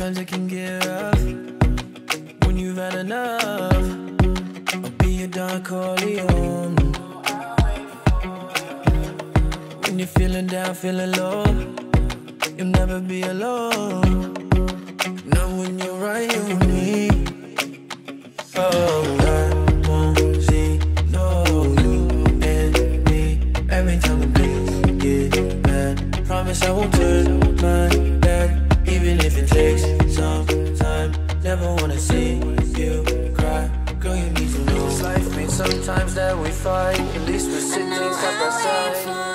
Sometimes it can get rough when you've had enough. I'll be your Don Corleone. When you're feeling down, feeling low, you'll never be alone. Not when you're right here with me. Oh, I won't see no you get bad, promise I won't turn my we fight. At least we're sitting side by side.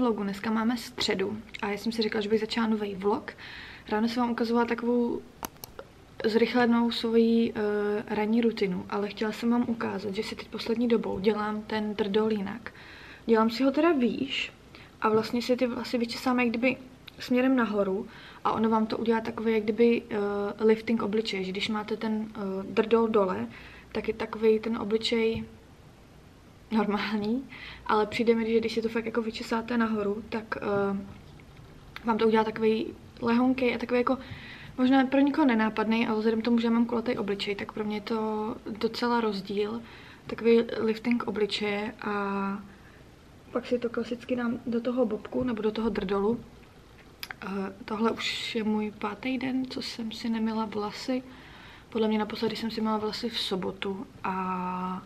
Vlogu, dneska máme středu a já jsem si říkala, že bych začala nový vlog. Ráno jsem vám ukazovala takovou zrychlenou svoji uh, ranní rutinu, ale chtěla jsem vám ukázat, že si teď poslední dobou dělám ten drdol jinak. Dělám si ho teda výš a vlastně si ty vlasy vyčesám jak kdyby směrem nahoru a ono vám to udělá takový jak kdyby uh, lifting obličej, že když máte ten uh, drdol dole, tak je takový ten obličej normální, ale přijde mi, že když si to fakt jako vyčesáte nahoru, tak uh, vám to udělá takový lehonký a takový jako možná pro někoho nenápadný, ale vzhledem tomu, že já mám kulatý obličej, tak pro mě je to docela rozdíl, takový lifting obličeje a pak si to klasicky dám do toho bobku nebo do toho drdolu. Uh, tohle už je můj pátý den, co jsem si nemila vlasy. Podle mě naposledy jsem si měla vlasy v sobotu a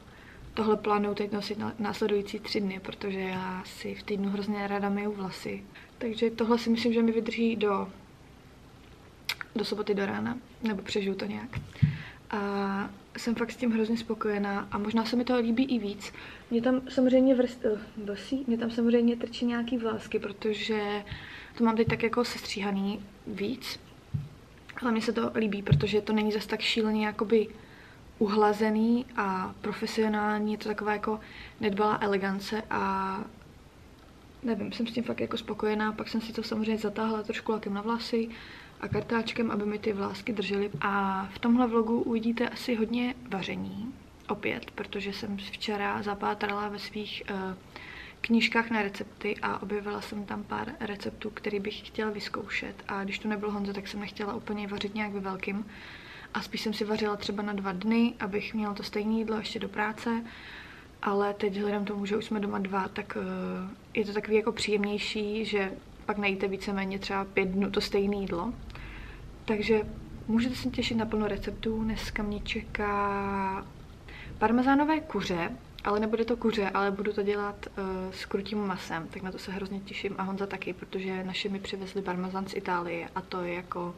tohle plánuju teď nosit na následující tři dny, protože já si v týdnu hrozně ráda myju vlasy. Takže tohle si myslím, že mi vydrží do, do soboty do rána, nebo přežiju to nějak. A jsem fakt s tím hrozně spokojená a možná se mi to líbí i víc. Mě tam samozřejmě vrst, uh, vlasí, mě tam samozřejmě trčí nějaký vlásky, protože to mám teď tak jako sestříhaný víc. Ale mně se to líbí, protože to není zase tak šíleně jakoby uhlazený a profesionální, je to taková jako nedbalá elegance a nevím, jsem s tím fakt jako spokojená, pak jsem si to samozřejmě zatáhla trošku lakem na vlasy a kartáčkem, aby mi ty vlásky držely. A v tomhle vlogu uvidíte asi hodně vaření, opět, protože jsem včera zapátrala ve svých uh, knížkách na recepty a objevila jsem tam pár receptů, který bych chtěla vyzkoušet. A když to nebyl Honza, tak jsem nechtěla úplně vařit nějak ve velkým a spíš jsem si vařila třeba na dva dny, abych měla to stejné jídlo ještě do práce, ale teď vzhledem tomu, že už jsme doma dva, tak uh, je to takový jako příjemnější, že pak nejíte víceméně třeba pět dnů to stejné jídlo. Takže můžete se těšit na plno receptů. Dneska mě čeká parmezánové kuře, ale nebude to kuře, ale budu to dělat uh, s krutím masem, tak na to se hrozně těším a Honza taky, protože naši mi přivezli parmezán z Itálie a to je jako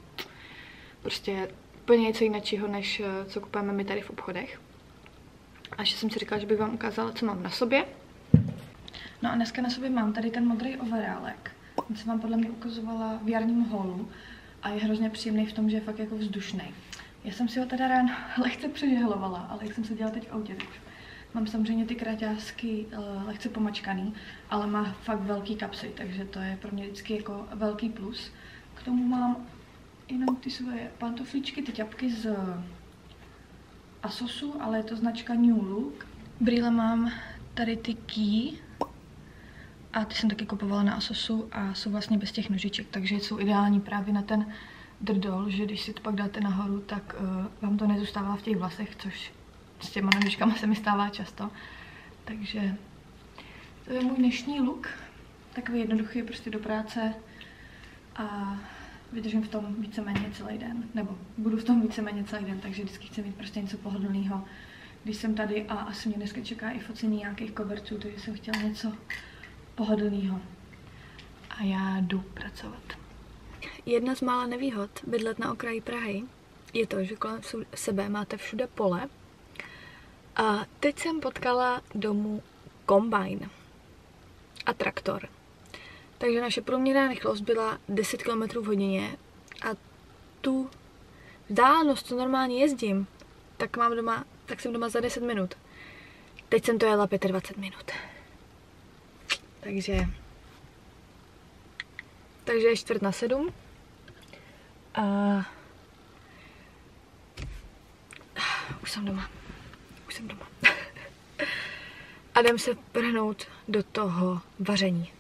prostě úplně něco jiného, než uh, co kupujeme my tady v obchodech. A že jsem si říkala, že bych vám ukázala, co mám na sobě. No a dneska na sobě mám tady ten modrý overálek. Ten jsem vám podle mě ukazovala v jarním holu a je hrozně příjemný v tom, že je fakt jako vzdušný. Já jsem si ho teda ráno lehce přežehlovala, ale jak jsem se dělala teď v autě, tak mám samozřejmě ty kraťásky uh, lehce pomačkaný, ale má fakt velký kapsy, takže to je pro mě vždycky jako velký plus. K tomu mám jenom ty svoje pantofličky, ty ťapky z Asosu, ale je to značka New Look. Brýle mám tady ty Key a ty jsem taky kupovala na Asosu a jsou vlastně bez těch nožiček, takže jsou ideální právě na ten drdol, že když si to pak dáte nahoru, tak uh, vám to nezůstává v těch vlasech, což s těma nožičkama se mi stává často. Takže to je můj dnešní look. Takový jednoduchý prostě do práce a vydržím v tom víceméně celý den, nebo budu v tom víceméně celý den, takže vždycky chci mít prostě něco pohodlného, když jsem tady a asi mě dneska čeká i focení nějakých koberců, takže jsem chtěla něco pohodlného. A já jdu pracovat. Jedna z mála nevýhod bydlet na okraji Prahy je to, že kolem sebe máte všude pole. A teď jsem potkala domů kombajn a traktor. Takže naše průměrná rychlost byla 10 km v hodině a tu vzdálenost, co normálně jezdím, tak mám doma, tak jsem doma za 10 minut. Teď jsem to jela 25 minut. Takže takže je čtvrt na sedm. A už jsem doma. Už jsem doma. A jdem se prhnout do toho vaření.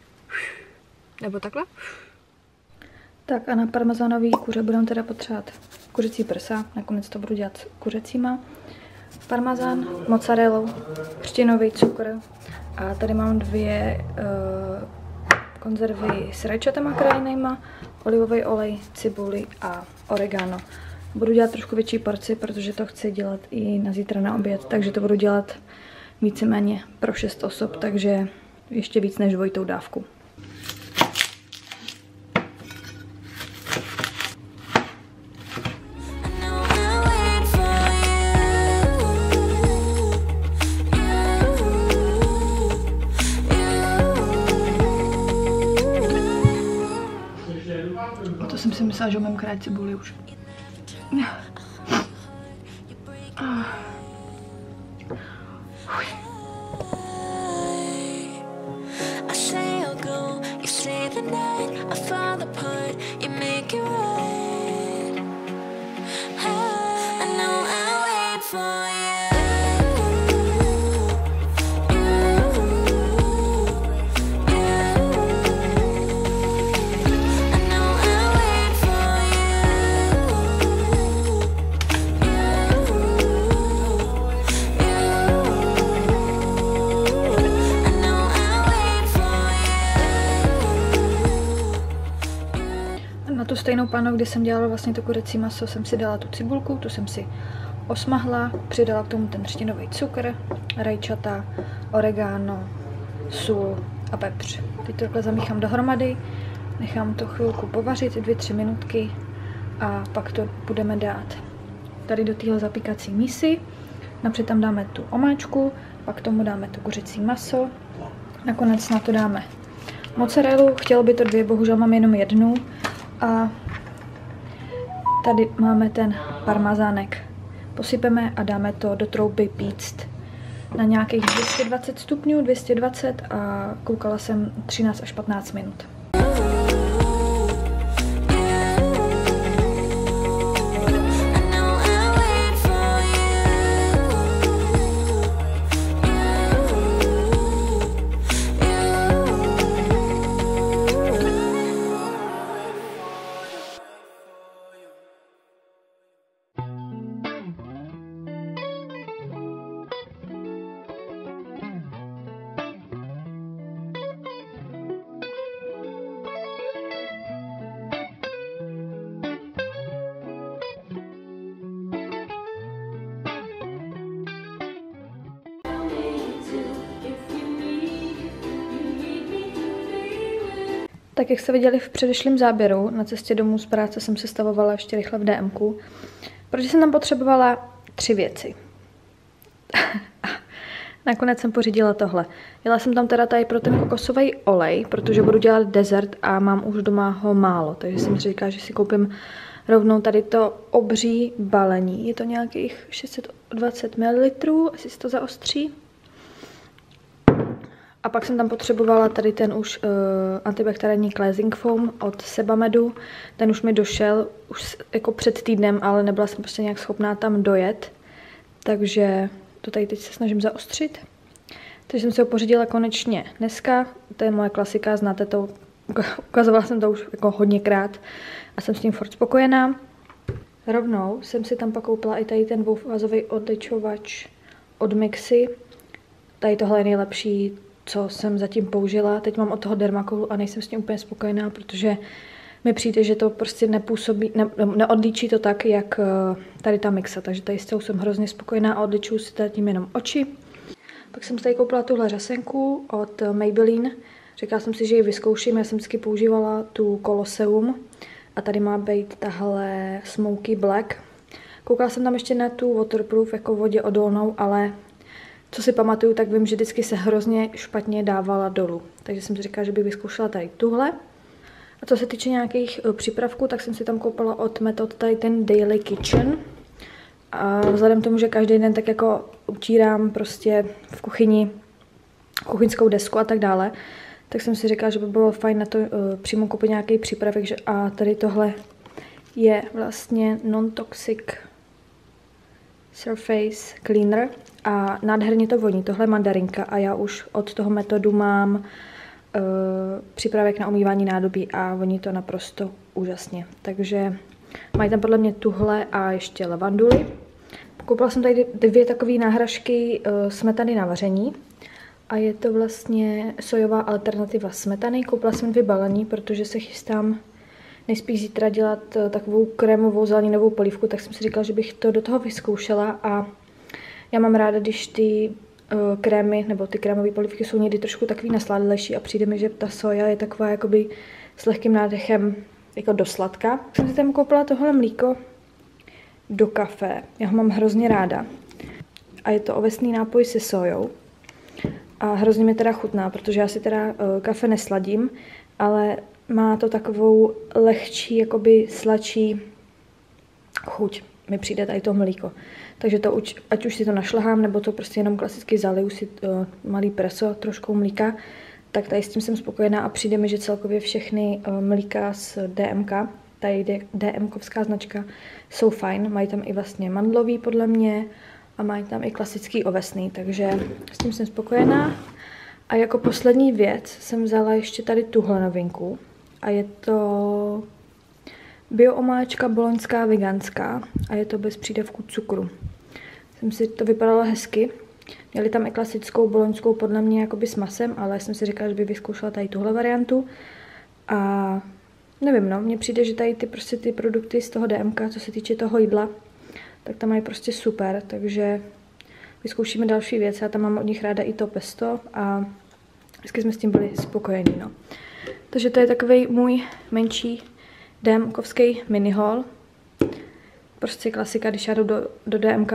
Nebo takhle? Tak a na parmezánový kuře budeme teda potřebovat kuřecí prsa, nakonec to budu dělat s kuřecíma. Parmazán, mozzarellu, křtinový cukr a tady mám dvě uh, konzervy s rajčatama krajnýma, olivový olej, cibuli a oregano. Budu dělat trošku větší porci, protože to chci dělat i na zítra na oběd, takže to budu dělat víceméně pro 6 osob, takže ještě víc než dvojitou dávku. Umím krát cibuli už. Stejnou panu, kdy jsem dělala vlastně to kurecí maso, jsem si dala tu cibulku, tu jsem si osmahla, přidala k tomu ten třtinový cukr, rajčata, oregano, sůl a pepř. Teď to takhle zamíchám dohromady, nechám to chvilku povařit, dvě, tři minutky a pak to budeme dát tady do téhle zapíkací mísy. Napřed tam dáme tu omáčku, pak tomu dáme to kuřecí maso, nakonec na to dáme mozzarellu, chtělo by to dvě, bohužel mám jenom jednu, a tady máme ten parmazánek. Posypeme a dáme to do trouby píct na nějakých 220 stupňů, 220 a koukala jsem 13 až 15 minut. Tak jak jste viděli v předešlém záběru, na cestě domů z práce jsem se stavovala ještě rychle v DMku, protože jsem tam potřebovala tři věci. Nakonec jsem pořídila tohle. Jela jsem tam teda tady pro ten kokosový olej, protože budu dělat dezert a mám už doma ho málo, takže jsem říkala, že si koupím rovnou tady to obří balení. Je to nějakých 620 ml, asi se to zaostří. A pak jsem tam potřebovala tady ten už uh, antibakteriální cleansing foam od Sebamedu. Ten už mi došel už jako před týdnem, ale nebyla jsem prostě nějak schopná tam dojet. Takže to tady teď se snažím zaostřit. Takže jsem si ho pořídila konečně dneska. To je moje klasika, znáte to. Ukazovala jsem to už jako hodněkrát a jsem s tím furt spokojená. Rovnou jsem si tam pak koupila i tady ten dvoufázový odličovač od Mixy. Tady tohle je nejlepší, co jsem zatím použila. Teď mám od toho Dermacolu a nejsem s tím úplně spokojená, protože mi přijde, že to prostě nepůsobí, ne, neodlíčí to tak, jak eh, tady ta mixa, takže tady s tou jsem hrozně spokojená a odličuju si tím jenom oči. Pak jsem tady koupila tuhle řasenku od Maybelline. Říkala jsem si, že ji vyzkouším, já jsem vždycky používala tu Colosseum a tady má být tahle Smoky Black. Koukala jsem tam ještě na tu waterproof jako vodě odolnou, ale co si pamatuju, tak vím, že vždycky se hrozně špatně dávala dolů. Takže jsem si říkala, že bych vyzkoušela tady tuhle. A co se týče nějakých uh, přípravků, tak jsem si tam koupila od Method tady ten Daily Kitchen. A vzhledem k tomu, že každý den tak jako utírám prostě v kuchyni kuchyňskou desku a tak dále, tak jsem si říkala, že by bylo fajn na to uh, přímo koupit nějaký přípravek. A tady tohle je vlastně non-toxic Surface Cleaner a nádherně to voní. Tohle je mandarinka a já už od toho metodu mám uh, přípravek na umývání nádobí a voní to naprosto úžasně. Takže mají tam podle mě tuhle a ještě levanduly. Koupila jsem tady dvě takové náhražky uh, smetany na vaření. A je to vlastně sojová alternativa smetany. Koupila jsem dvě balení, protože se chystám nejspíš zítra dělat uh, takovou krémovou zeleninovou polívku, tak jsem si říkala, že bych to do toho vyzkoušela a já mám ráda, když ty uh, krémy nebo ty krémové polívky jsou někdy trošku takový nasládlejší a přijde mi, že ta soja je taková jakoby s lehkým nádechem jako do sladka. Jsem si tam koupila tohle mlíko do kafe. Já ho mám hrozně ráda. A je to ovesný nápoj se sojou. A hrozně mi teda chutná, protože já si teda uh, kafe nesladím, ale má to takovou lehčí, jakoby sladší chuť. Mi přijde tady to mlíko. Takže to uč, ať už si to našlehám, nebo to prostě jenom klasicky zaliju si uh, malý preso, trošku mlíka, tak tady s tím jsem spokojená a přijde mi, že celkově všechny uh, mlíka z DMK, tady DMkovská značka, jsou fajn. Mají tam i vlastně mandlový podle mě a mají tam i klasický ovesný, takže s tím jsem spokojená. A jako poslední věc jsem vzala ještě tady tuhle novinku a je to bioomáčka boloňská veganská a je to bez přídavku cukru. Jsem si to vypadalo hezky. Měli tam i klasickou boloňskou podle mě jakoby s masem, ale jsem si říkala, že by vyzkoušela tady tuhle variantu. A nevím, no, mně přijde, že tady ty prostě ty produkty z toho DMK, co se týče toho jídla, tak tam mají prostě super, takže vyzkoušíme další věc. Já tam mám od nich ráda i to pesto a vždycky jsme s tím byli spokojení, no. Takže to je takový můj menší DMkovský mini haul. Prostě klasika, když já jdu do, do DMK.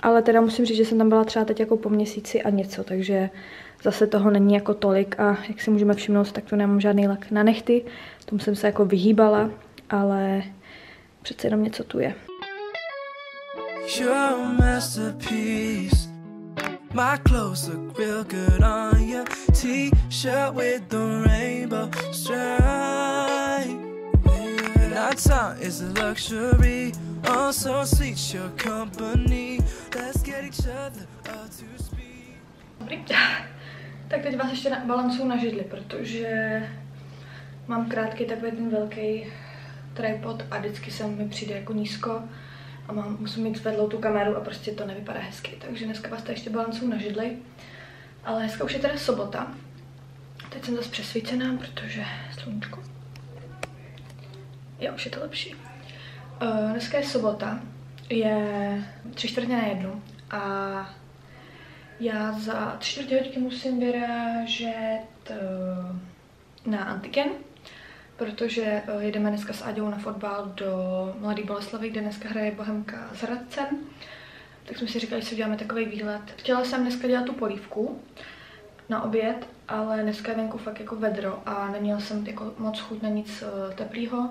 Ale teda musím říct, že jsem tam byla třeba teď jako po měsíci a něco, takže zase toho není jako tolik a jak si můžeme všimnout, tak tu nemám žádný lak na nechty. Tomu jsem se jako vyhýbala, ale přece jenom něco tu je. My clothes look real good on you. T-shirt with the rainbow. Time is a luxury. Oh, so sweet your company. Let's get each other up to speed. Tak teď vás ještě balancuju na židli, protože mám krátký takový ten velký tripod a vždycky se mi přijde jako nízko a mám, musím mít vedlou tu kameru a prostě to nevypadá hezky. Takže dneska vás to ještě balancuju na židli. Ale dneska už je teda sobota. Teď jsem zase přesvícená, protože sluníčko. Jo, už je to lepší. Uh, dneska je sobota, je tři čtvrtě na jednu a já za tři čtvrtě hodinky musím vyrážet uh, na antiken, protože uh, jedeme dneska s Aďou na fotbal do Mladý Boleslavy, kde dneska hraje Bohemka s Hradcem. Tak jsme si říkali, že si uděláme takový výlet. Chtěla jsem dneska dělat tu polívku na oběd, ale dneska je venku fakt jako vedro a neměla jsem jako moc chuť na nic teplého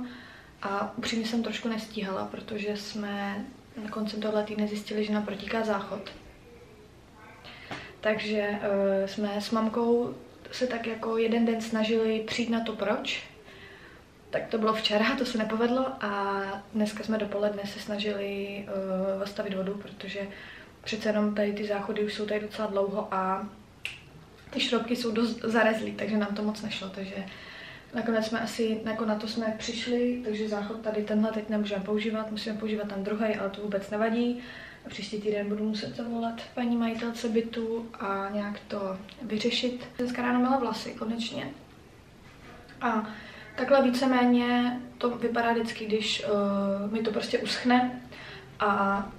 a upřímně jsem trošku nestíhala, protože jsme na konci tohle týdne zjistili, že nám protíká záchod. Takže uh, jsme s mamkou se tak jako jeden den snažili přijít na to proč. Tak to bylo včera, to se nepovedlo a dneska jsme dopoledne se snažili uh, zastavit vodu, protože přece jenom tady ty záchody už jsou tady docela dlouho a ty šroubky jsou dost zarezlý, takže nám to moc nešlo, takže Nakonec jsme asi jako na to jsme přišli, takže záchod tady tenhle teď nemůžeme používat, musíme používat ten druhý, ale to vůbec nevadí. A příští týden budu muset zavolat paní majitelce bytu a nějak to vyřešit. Dneska ráno měla vlasy, konečně. A takhle víceméně to vypadá vždycky, když uh, mi to prostě uschne a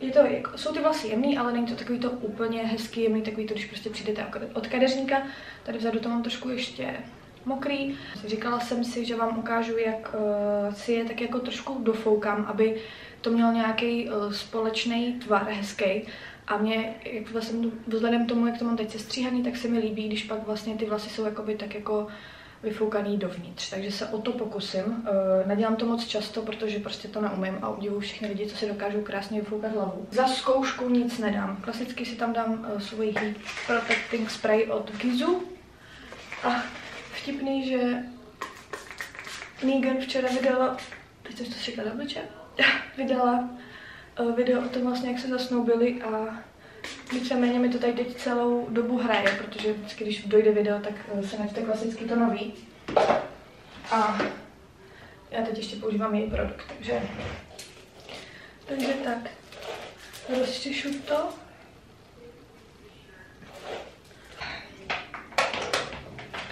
je to, jako, jsou ty vlasy jemný, ale není to takový to úplně hezký, jemný, takový to, když prostě přijdete od kadeřníka. Tady vzadu to mám trošku ještě mokrý. Říkala jsem si, že vám ukážu, jak uh, si je tak jako trošku dofoukám, aby to mělo nějaký uh, společný tvar hezký. A mě, jak vlastně vzhledem tomu, jak to mám teď sestříhaný, tak se mi líbí, když pak vlastně ty vlasy jsou jakoby tak jako vyfoukaný dovnitř. Takže se o to pokusím. Uh, nedělám to moc často, protože prostě to neumím a udivuju všechny lidi, co si dokážou krásně vyfoukat hlavu. Za zkoušku nic nedám. Klasicky si tam dám Heat Protecting Spray od Gizu. A vtipný, že Negan včera vydala, teď jsem to šekla do vydala uh, video o tom vlastně, jak se zasnoubili a víceméně mi to tady teď celou dobu hraje, protože vždycky, když dojde video, tak eh, se načte klasicky to nový. A já teď ještě používám její produkt, takže... Takže tak. Rozčišu to.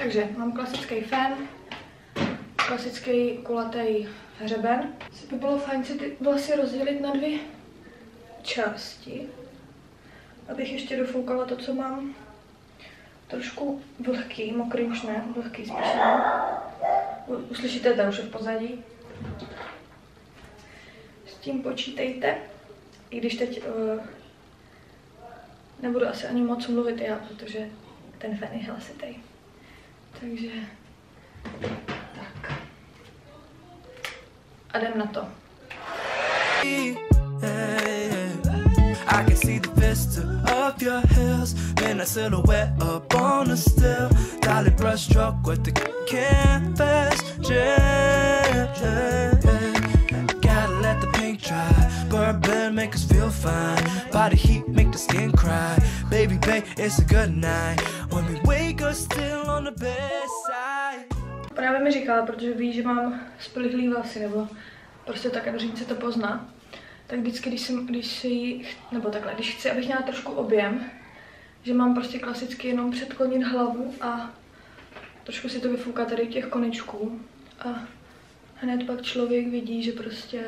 Takže mám klasický fén, klasický kulatý hřeben. Si by bylo fajn si ty vlasy rozdělit na dvě části abych ještě dofoukala to, co mám trošku vlhký, mokrý už ne, vlhký spíš ne. Uslyšíte to už v pozadí. S tím počítejte, i když teď uh, nebudu asi ani moc mluvit já, protože ten fen je hlasitý. Takže tak. A jdem na to. I can see the vista of your heels In a silhouette up on the still Dolly brush stroke with the canvas yeah. Gotta let the paint dry blood make us feel fine Body heat make the skin cry Baby, babe, it's a good night Právě mi říkala, protože ví, že mám splihlý vlasy, nebo prostě tak, že se to pozná. Tak vždycky, když, jsem, když si, nebo takhle, když chci, abych měla trošku objem, že mám prostě klasicky jenom předklonit hlavu a trošku si to vyfouká tady těch konečků. A hned pak člověk vidí, že prostě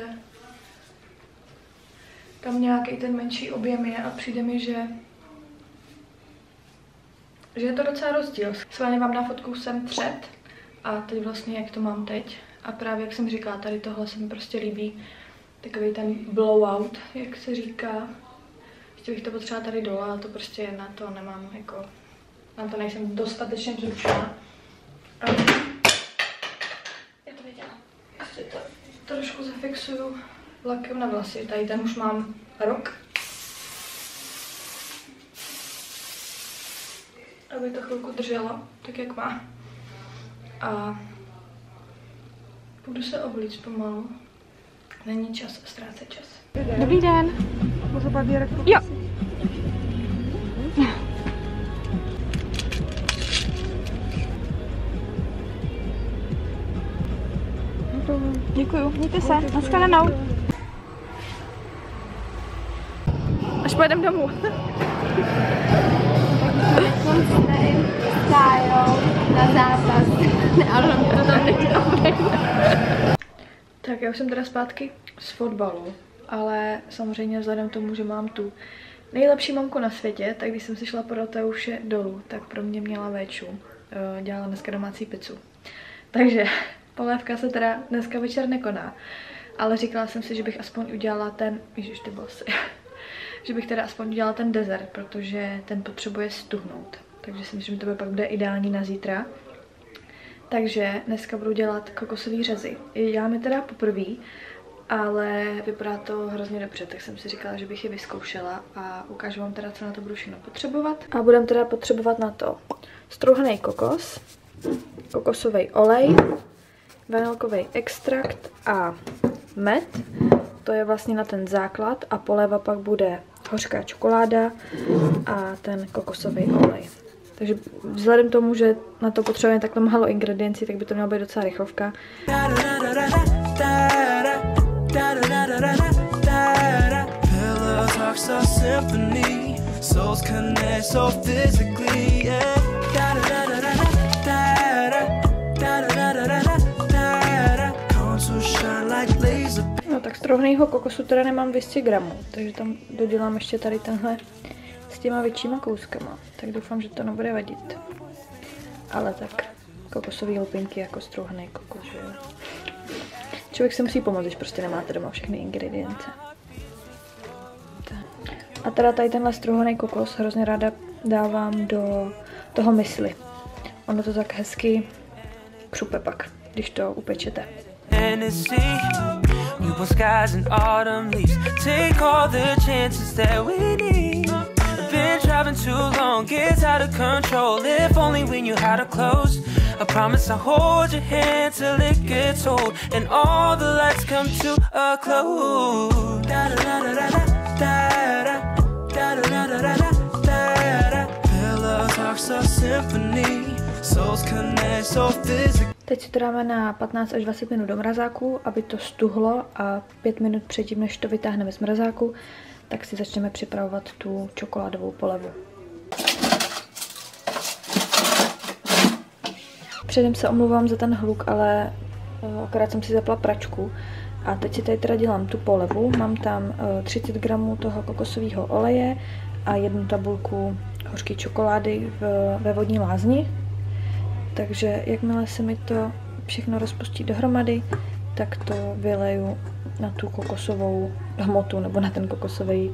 tam nějaký ten menší objem je a přijde mi, že že je to docela rozdíl. Sválně vám na fotku jsem před a teď vlastně jak to mám teď. A právě jak jsem říkala, tady tohle se mi prostě líbí takový ten blowout, jak se říká. Ještě bych to potřeba tady dole, ale to prostě na to nemám jako, na to nejsem dostatečně zrušená. Já to viděla. Ještě to trošku zafixuju lakem na vlasy. Tady ten už mám rok. Aby to chvilku drželo, tak jak má. A budu se oblíct pomalu. Není čas ztrácet čas. Dobrý den. Můžu papírek Jo. Děkuju, mějte se, nashledanou. Až pojedeme domů. Na zápas. Ale to tam tak já už jsem teda zpátky z fotbalu, ale samozřejmě vzhledem k tomu, že mám tu nejlepší mamku na světě, tak když jsem si šla podat Teuše dolů, tak pro mě měla véču. Eh, dělala dneska domácí pizzu. Takže polévka se teda dneska večer nekoná. Ale říkala jsem si, že bych aspoň udělala ten, ježiš ty bosy, že bych teda aspoň udělala ten dezert, protože ten potřebuje stuhnout. Takže si myslím, že to by pak bude ideální na zítra. Takže dneska budu dělat kokosový řezy. Děláme teda poprvé, ale vypadá to hrozně dobře, tak jsem si říkala, že bych je vyzkoušela a ukážu vám teda, co na to budu všechno potřebovat. A budeme teda potřebovat na to strouhaný kokos, kokosový olej, vanilkový extrakt a med. To je vlastně na ten základ a poleva pak bude hořká čokoláda a ten kokosový olej. Takže vzhledem tomu, že na to potřebujeme takhle málo ingrediencí, tak by to měla být docela rychlovka. Souls connect so physically, yeah. Tak z trohnýho kokosu teda nemám 200 gramů, takže tam dodělám ještě tady tenhle s těma většíma kouskama. Tak doufám, že to nebude vadit. Ale tak kokosové lupinky jako strouhaný kokos, že jo. Člověk si musí pomoct, když prostě nemáte doma všechny ingredience. A teda tady tenhle strouhaný kokos hrozně ráda dávám do toho mysli. Ono to tak hezky křupe pak, když to upečete. Want skies and autumn leaves. Take all the chances that we need. I've been driving too long, gets out of control. If only we knew how to close. I promise I'll hold your hand till it gets old and all the lights come to a close. Da da da da da da da da da da da da da da. Pillow talks a symphony. Teď si to dáme na 15 až 20 minut do mrazáku, aby to stuhlo a 5 minut předtím, než to vytáhneme z mrazáku, tak si začneme připravovat tu čokoládovou polevu. Předem se omluvám za ten hluk, ale eh, akorát jsem si zapla pračku. A teď si tady teda dělám tu polevu. Mám tam eh, 30 gramů toho kokosového oleje a jednu tabulku hořké čokolády v, ve vodní lázni. Takže jakmile se mi to všechno rozpustí dohromady, tak to vyleju na tu kokosovou hmotu nebo na ten kokosový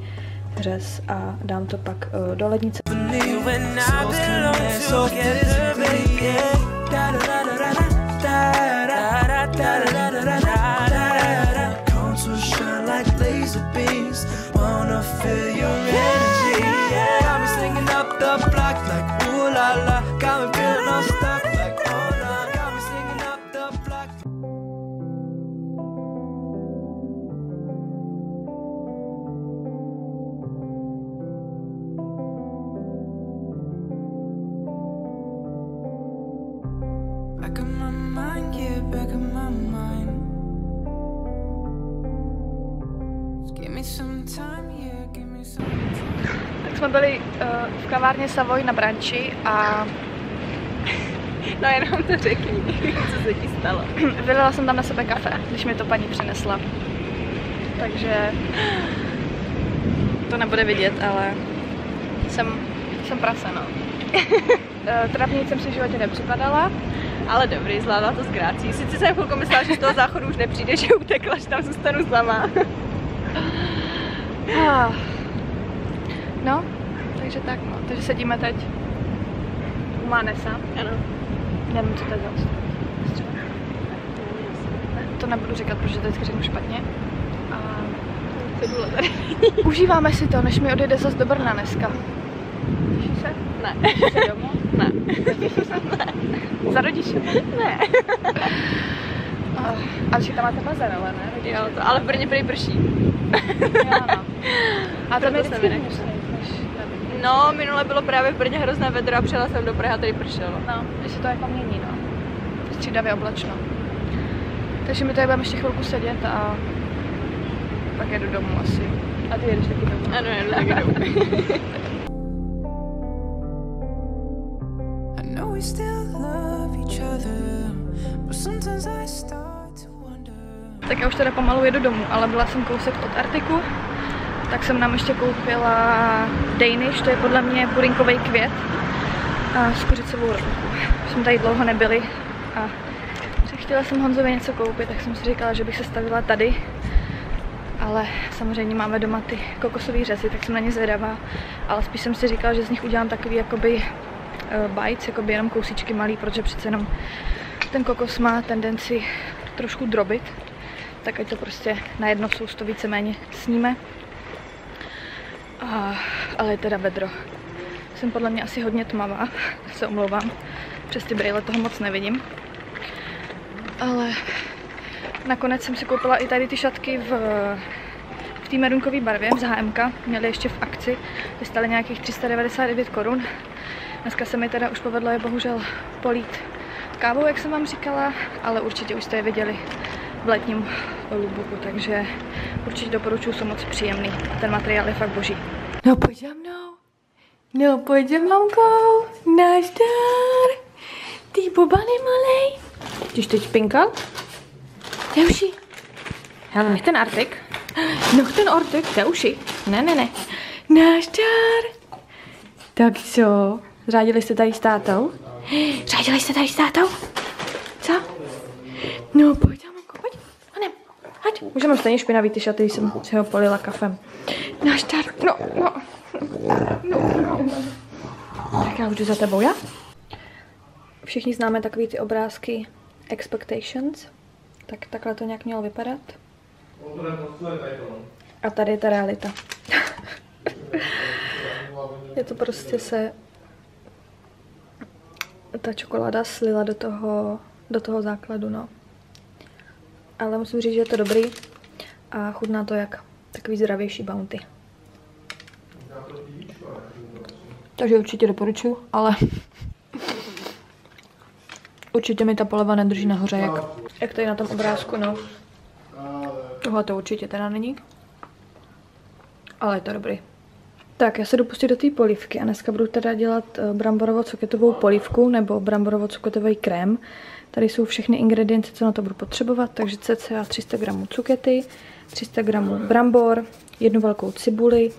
řez a dám to pak eh, do lednice. You back of my mind. Just give me some time, yeah, give me some Tak jsme byli uh, v kavárně Savoy na branči a No jenom to řekni, co se ti stalo. vylila jsem tam na sebe kafe, když mi to paní přinesla. Takže to nebude vidět, ale jsem, jsem prase, no. Eh, Trapně jsem si v životě nepřipadala, Ale dobrý, zvládla to s grácí. Sice jsem chvilku myslela, že z toho záchodu už nepřijde, že utekla, že tam zůstanu sama. No, takže tak no. Takže sedíme teď u Manesa. Ano. Nevím, co to je za To nebudu říkat, protože to vždycky řeknu špatně. A Cedule tady. užíváme si to, než mi odjede zase do Brna dneska. Těší se? Ne. Těší se domů? Ne. Za rodiče? Ne. A, všichni tam máte bazar, ale ne? Rodiče. Jo, to, ale v Brně prý prší. Jo, no. A to jsem vždycky než. No, minule bylo právě v Brně hrozné vedro a přijela jsem do Prahy a tady pršelo. No, že se to jako mění, no. Střídavě oblačno. Takže my tady budeme ještě chvilku sedět a pak jedu domů asi. A ty jedeš taky domů. Ano, jen tak jdu. Tak já už teda pomalu jedu domů, ale byla jsem kousek od Artiku, tak jsem nám ještě koupila Danish, to je podle mě pudinkový květ a s kuřicovou rolku. Jsme tady dlouho nebyli a chtěla jsem Honzovi něco koupit, tak jsem si říkala, že bych se stavila tady. Ale samozřejmě máme doma ty kokosové řezy, tak jsem na ně zvědavá. Ale spíš jsem si říkala, že z nich udělám takový jakoby uh, bites, jakoby jenom kousíčky malý, protože přece jenom ten kokos má tendenci trošku drobit, tak ať to prostě na jedno sousto víceméně sníme. A, ale je teda vedro. Jsem podle mě asi hodně tmavá, se omlouvám. Přes ty brýle toho moc nevidím. Ale nakonec jsem si koupila i tady ty šatky v, v té merunkové barvě z HMK. Měly ještě v akci, ty stály nějakých 399 korun. Dneska se mi teda už povedlo je bohužel polít kávou, jak jsem vám říkala, ale určitě už jste je viděli v letním Lubuku, takže určitě doporučuji, jsou moc příjemný. Ten materiál je fakt boží. No pojď za mnou. No pojď za mamkou. Nazdar. Ty bobany malej. Chceš teď pinkat? Teuši. Hele, nech ten artek. No ten artek, Teuši. Ne, ne, ne. Nazdar. Tak co? Řádili jste tady s tátou? Řádili jste tady s tátou? Co? No pojď. Hoď. Už mám stejně špinavý ty šaty, jsem si ho polila kafem. Náš dar, no, no. no, no. Tak já už jdu za tebou, já? Všichni známe takový ty obrázky Expectations. Tak takhle to nějak mělo vypadat. A tady je ta realita. je to prostě se ta čokoláda slila do toho, do toho základu, no. Ale musím říct, že je to dobrý a chutná to jak takový zdravější bounty. Takže určitě doporučuji, ale určitě mi ta poleva nedrží nahoře, jak, jak tady na tom obrázku, no. Tohle to určitě teda není. Ale je to dobrý. Tak, já se jdu pustit do té polivky a dneska budu teda dělat eh, bramborovo-cuketovou polivku nebo bramborovo-cuketový krém. Tady jsou všechny ingredience, co na to budu potřebovat, takže cca 300 g cukety, 300 g brambor, jednu velkou cibuli,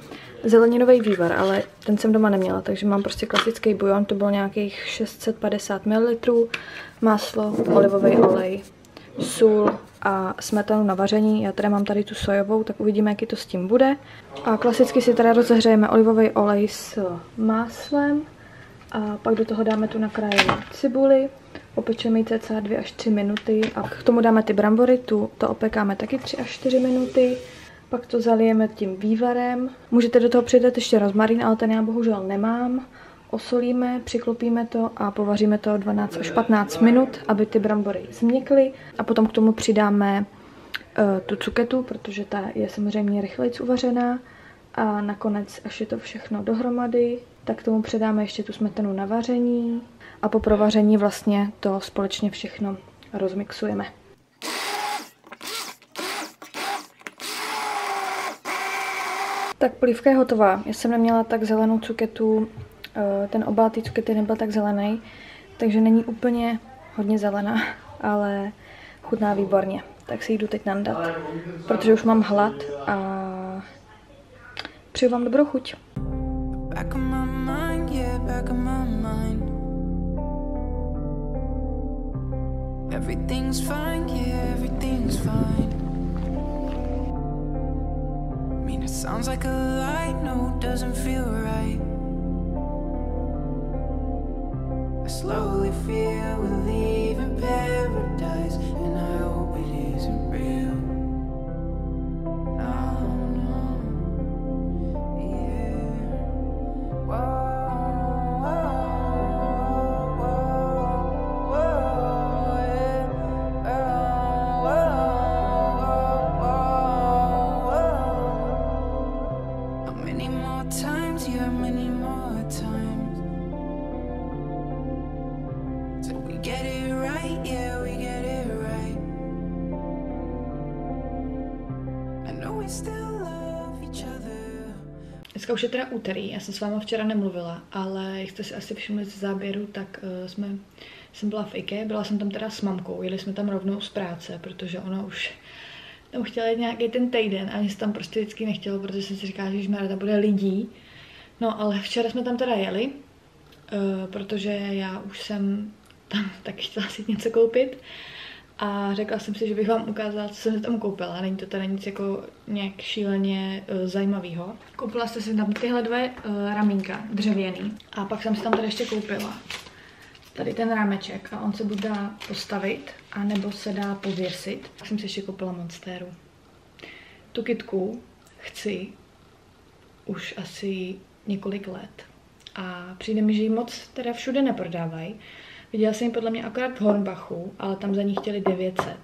zeleninový vývar, ale ten jsem doma neměla, takže mám prostě klasický bujon, to bylo nějakých 650 ml, máslo, olivový olej, sůl a smetanu na vaření. Já tady mám tady tu sojovou, tak uvidíme, jaký to s tím bude. A klasicky si teda rozehřejeme olivový olej s máslem a pak do toho dáme tu nakrájenou cibuli. Opečeme ji cca 2 až 3 minuty a k tomu dáme ty brambory, tu to opekáme taky 3 až 4 minuty. Pak to zalijeme tím vývarem. Můžete do toho přidat ještě rozmarín, ale ten já bohužel nemám osolíme, přiklopíme to a povaříme to 12 až 15 minut, aby ty brambory změkly a potom k tomu přidáme uh, tu cuketu, protože ta je samozřejmě rychleji uvařená a nakonec, až je to všechno dohromady, tak tomu přidáme ještě tu smetanu na vaření a po provaření vlastně to společně všechno rozmixujeme. Tak polívka je hotová. Já jsem neměla tak zelenou cuketu Eh, ten obal té cukety nebyl tak zelený, takže není úplně hodně zelená, ale chutná výborně. Tak si jdu teď nandat, protože už mám hlad a přeju vám dobrou chuť. Everything's fine, yeah, everything's fine. I mean, it sounds like a lie, no, it doesn't feel right. Slowly feel we're leaving paradise, and Dneska už je teda úterý, já jsem s váma včera nemluvila, ale jak jste si asi všimli z záběru, tak uh, jsme, jsem byla v IKE, byla jsem tam teda s mamkou, jeli jsme tam rovnou z práce, protože ona už tam chtěla jít nějaký ten týden a mě se tam prostě vždycky nechtělo, protože jsem si říkala, že ráda bude lidí. No ale včera jsme tam teda jeli, uh, protože já už jsem tam tak chtěla si něco koupit a řekla jsem si, že bych vám ukázala, co jsem si tam koupila. Není to teda nic jako nějak šíleně uh, zajímavého. Koupila jsem si tam tyhle dvě uh, ramínka dřevěný a pak jsem si tam tady ještě koupila tady ten rámeček a on se buď dá postavit, anebo se dá pověsit. Tak jsem si ještě koupila Monsteru. Tu kitku chci už asi několik let a přijde mi, že ji moc teda všude neprodávají. Viděla jsem ji podle mě akorát v Hornbachu, ale tam za ní chtěli 900.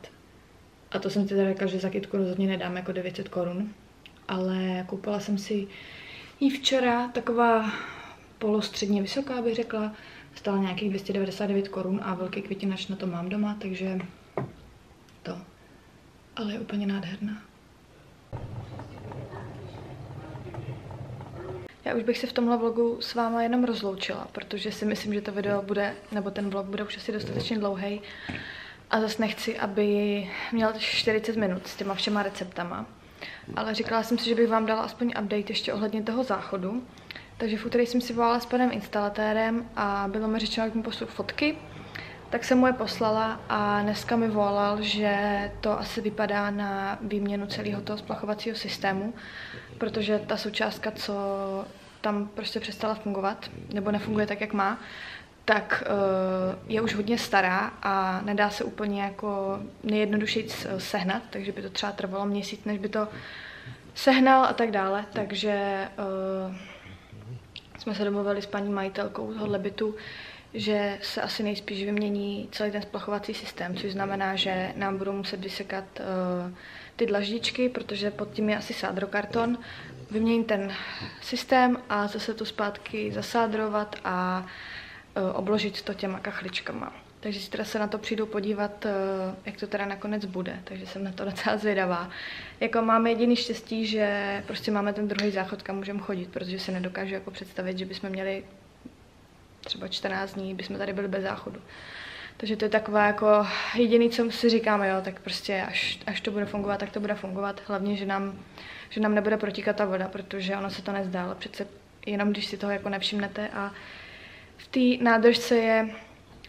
A to jsem si teda řekla, že za kytku rozhodně nedám jako 900 korun. Ale koupila jsem si ji včera, taková polostředně vysoká bych řekla. Stála nějakých 299 korun a velký květinač na to mám doma, takže to. ale je úplně nádherná. Já už bych se v tomhle vlogu s váma jenom rozloučila, protože si myslím, že to video bude, nebo ten vlog bude už asi dostatečně dlouhý. A zase nechci, aby měl 40 minut s těma všema receptama. Ale říkala jsem si, že bych vám dala aspoň update ještě ohledně toho záchodu. Takže v úterý jsem si volala s panem instalatérem a bylo mi řečeno, jak mu poslu fotky. Tak jsem mu je poslala a dneska mi volal, že to asi vypadá na výměnu celého toho splachovacího systému, protože ta součástka, co tam prostě přestala fungovat, nebo nefunguje tak, jak má, tak uh, je už hodně stará a nedá se úplně jako nejjednodušeji sehnat, takže by to třeba trvalo měsíc, než by to sehnal a tak dále, takže uh, jsme se domluvili s paní majitelkou tohohle bytu, že se asi nejspíš vymění celý ten splachovací systém, což znamená, že nám budou muset vysekat uh, ty dlaždičky, protože pod tím je asi sádrokarton, vyměnit ten systém a zase to zpátky zasádrovat a uh, obložit to těma kachličkama. Takže teda se na to přijdu podívat, uh, jak to teda nakonec bude, takže jsem na to docela zvědavá. Jako máme jediný štěstí, že prostě máme ten druhý záchod, kam můžeme chodit, protože si nedokážu jako představit, že bychom měli třeba 14 dní, bychom tady byli bez záchodu. Takže to je taková jako jediný, co si říkáme, jo, tak prostě až, až to bude fungovat, tak to bude fungovat. Hlavně, že nám, že nám nebude protíkat ta voda, protože ono se to nezdá, ale přece jenom když si toho jako nevšimnete a v té nádržce je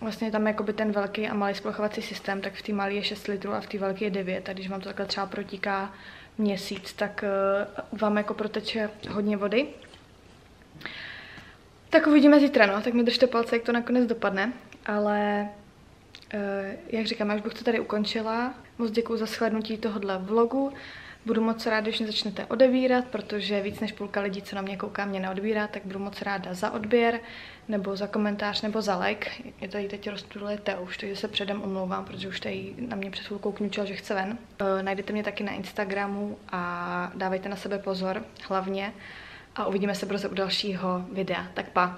vlastně tam jakoby ten velký a malý splochovací systém, tak v té malé je 6 litrů a v té velké je 9. A když vám to takhle třeba protíká měsíc, tak uh, vám jako proteče hodně vody. Tak uvidíme zítra, no, tak mi držte palce, jak to nakonec dopadne, ale uh, jak říkám, já už bych to tady ukončila. Moc děkuji za shlednutí tohohle vlogu. Budu moc ráda, když mě začnete odebírat, protože víc než půlka lidí, co na mě kouká, mě neodbírá, tak budu moc ráda za odběr, nebo za komentář, nebo za like. Je tady teď rozptuluje už, takže se předem omlouvám, protože už tady na mě před chvilkou kňučil, že chce ven. Uh, najdete mě taky na Instagramu a dávejte na sebe pozor, hlavně a uvidíme se brzo u dalšího videa. Tak pa!